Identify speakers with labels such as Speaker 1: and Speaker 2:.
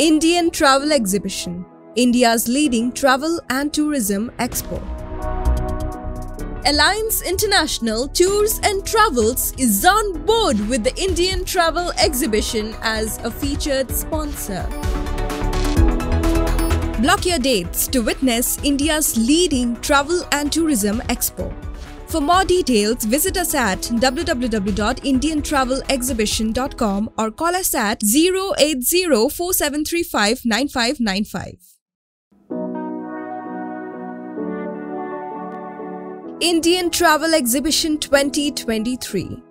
Speaker 1: Indian Travel Exhibition, India's leading travel and tourism expo. Alliance International Tours and Travels is on board with the Indian Travel Exhibition as a featured sponsor. Block your dates to witness India's leading travel and tourism expo. For more details, visit us at www.indiantravelexhibition.com or call us at 080 4735 9595. Indian Travel Exhibition 2023